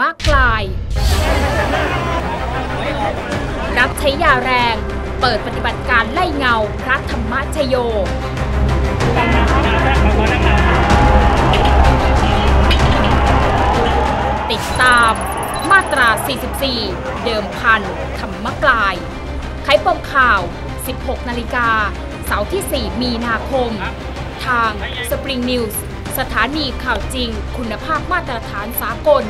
มากลาย รับใช้ยาแรง เปิดปฏิบัติการไล่เงาพระธรรมชโยติดตาม มาตรา 44 เดิมพันธรรมกลาย ไขปมข่าว 16 นาฬิกา เสาร์ที่ 4 มีนาคม ทาง Spring News ถานีข่าวจริง คุณภาพมาตรฐานสากล